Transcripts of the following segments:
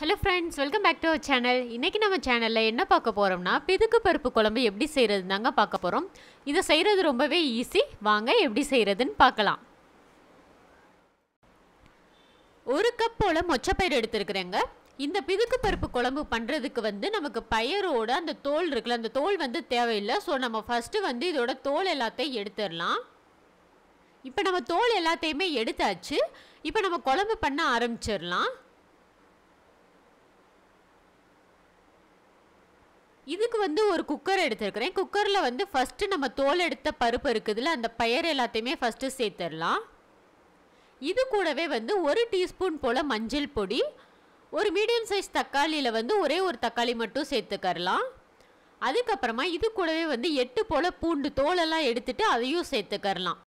Hello friends welcome back to our channel இன்றைக்கி நம்ம சேனலில் என்ன பார்க்க போகிறோம்னா பிதுக்கு பருப்பு குழம்பு எப்படி செய்கிறது தாங்க பார்க்க போகிறோம் இதை செய்கிறது ரொம்பவே ஈஸி வாங்க எப்படி செய்கிறதுன்னு பார்க்கலாம். ஒரு கப் போல் மொச்சப்பயிர் எடுத்துருக்குறேங்க. இந்த பிதுக்கு பருப்பு குழம்பு பண்ணுறதுக்கு வந்து நமக்கு பயிரோட அந்த தோல் இருக்குல்ல அந்த தோல் வந்து தேவையில்லை. ஸோ நம்ம ஃபஸ்ட்டு வந்து இதோட தோல் எல்லாத்தையும் எடுத்துடலாம். இப்போ நம்ம தோல் எல்லாத்தையுமே எடுத்தாச்சு. இப்போ நம்ம குழம்பு பண்ண ஆரம்பிச்சிடலாம். இதுக்கு வந்து ஒரு குக்கர் எடுத்துருக்கிறேன். குக்கரில் வந்து ஃபஸ்ட்டு நம்ம தோல் எடுத்த பருப்பு இருக்குதுல அந்த பயர் எல்லாத்தையுமே ஃபஸ்ட்டு சேர்த்துடலாம். இது கூடவே வந்து ஒரு டீஸ்பூன் போல் மஞ்சள் பொடி ஒரு மீடியம் சைஸ் தக்காளியில் வந்து ஒரே ஒரு தக்காளி மட்டும் சேர்த்துக்கரலாம் அதுக்கப்புறமா இது கூடவே வந்து எட்டு போல் பூண்டு தோலெல்லாம் எடுத்துட்டு அதையும் சேர்த்துக்கரலாம்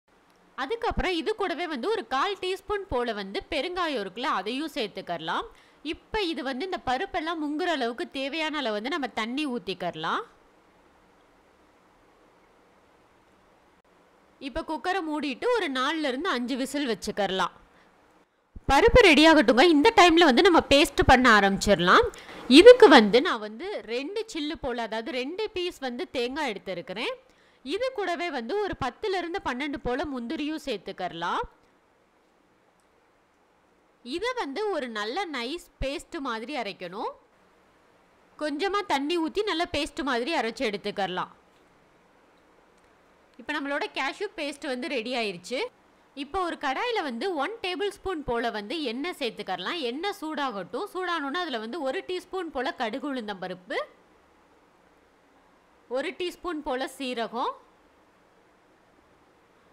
அதுக்கப்புறம் இது கூடவே வந்து ஒரு கால் டீஸ்பூன் போல் வந்து பெருங்காயம் இருக்குல்ல அதையும் சேர்த்துக்கரலாம் இப்போ இது வந்து இந்த பருப்பெல்லாம் முங்குற அளவுக்கு தேவையான அளவு வந்து நம்ம தண்ணி ஊற்றிக்கரலாம் இப்போ குக்கரை மூடிட்டு ஒரு நாலுலேருந்து அஞ்சு விசில் வச்சுக்கரலாம் பருப்பு ரெடி ஆகட்டுங்க இந்த டைமில் வந்து நம்ம பேஸ்ட் பண்ண ஆரம்பிச்சிடலாம். இதுக்கு வந்து நான் வந்து ரெண்டு சில்லு போல் அதாவது ரெண்டு பீஸ் வந்து தேங்காய் எடுத்துருக்கிறேன். இது கூடவே வந்து ஒரு பத்துலேருந்து பன்னெண்டு போல் முந்திரியும் சேர்த்துக்கரலாம் இதை வந்து ஒரு நல்ல நைஸ் பேஸ்ட் மாதிரி அரைக்கணும். கொஞ்சமாக தண்ணி ஊற்றி நல்ல பேஸ்ட் மாதிரி அரைச்சி எடுத்துக்கரலாம் இப்போ நம்மளோட கேஷ்யூ பேஸ்ட் வந்து ரெடி ஆயிடுச்சு இப்போ ஒரு கடாயில் வந்து ஒன் டேபிள் ஸ்பூன் போல் வந்து எண்ணெய் சேர்த்துக்கரலாம் எண்ணெய் சூடாகட்டும். சூடானோன்னா அதில் வந்து ஒரு டீஸ்பூன் போல் கடுகு உளுந்தம்பருப்பு ஒரு டீஸ்பூன் போல் சீரகம்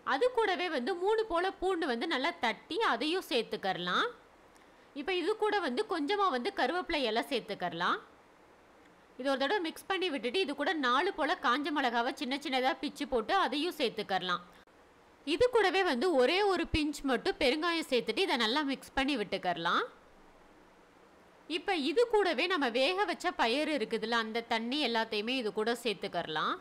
அது கூடவே வந்து மூணு போல் பூண்டு வந்து நல்லா தட்டி அதையும் சேர்த்துக்கரலாம் இப்போ இது கூட வந்து கொஞ்சமாக வந்து கருவேப்பிலை எல்லாம் சேர்த்துக்கரலாம் இது ஒரு தடவை மிக்ஸ் பண்ணி விட்டுட்டு இது கூட நாலு போல் காஞ்ச மிளகாவை சின்ன சின்னதாக பிச்சு போட்டு அதையும் சேர்த்துக்கரலாம் இது கூடவே வந்து ஒரே ஒரு பிஞ்ச் மட்டும் பெருங்காயம் சேர்த்துட்டு இதை நல்லா மிக்ஸ் பண்ணி விட்டுக்கரலாம் இப்போ இது கூடவே நம்ம வேக வச்ச பயிர் இருக்குதுல்ல அந்த தண்ணி எல்லாத்தையுமே இது கூட சேர்த்துக்கரலாம்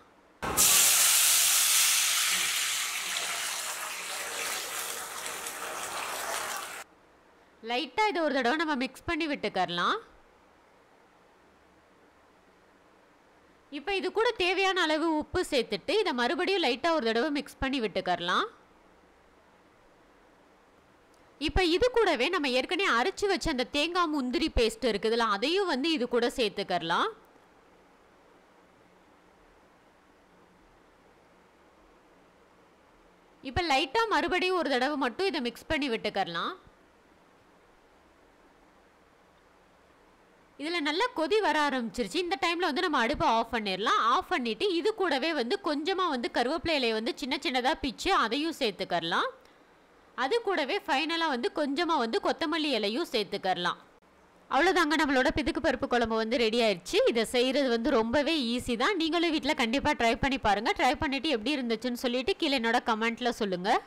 லைட்டாக இதை ஒரு தடவை நம்ம மிக்ஸ் பண்ணி விட்டுக்கரலாம் இப்போ இது கூட தேவையான அளவு உப்பு சேர்த்துட்டு இதை மறுபடியும் லைட்டாக ஒரு தடவை மிக்ஸ் பண்ணி விட்டுக்கரலாம் இப்போ இது கூடவே நம்ம ஏற்கனவே அரைச்சி வச்ச அந்த தேங்காய் முந்திரி பேஸ்ட் இருக்குதுல்ல அதையும் வந்து இது கூட சேர்த்துக்கரலாம் இப்போ லைட்டாக மறுபடியும் ஒரு தடவை மட்டும் இதை மிக்ஸ் பண்ணி விட்டுக்கரலாம் இதில் நல்லா கொதி வர ஆரம்பிச்சிருச்சு. இந்த டைமில் வந்து நம்ம அடுப்பை ஆஃப் பண்ணிடலாம் ஆஃப் பண்ணிவிட்டு இது கூடவே வந்து கொஞ்சமாக வந்து கருவேப்பிலை இலையை வந்து சின்ன சின்னதாக பிச்சு அதையும் சேர்த்துக்கரலாம். அது கூடவே ஃபைனலாக வந்து கொஞ்சமாக வந்து கொத்தமல்லி இலையும் சேர்த்துக்கரலாம். அவ்வளோதாங்க நம்மளோட பிதுக்கு பருப்பு குழம்பு வந்து ரெடி ஆயிடுச்சு இதை செய்கிறது வந்து ரொம்பவே ஈஸி தான். நீங்களும் வீட்டில் கண்டிப்பாக ட்ரை பண்ணி பாருங்கள் ட்ரை பண்ணிவிட்டு எப்படி இருந்துச்சுன்னு சொல்லிவிட்டு கீழே என்னோட கமெண்ட்டில் சொல்லுங்கள்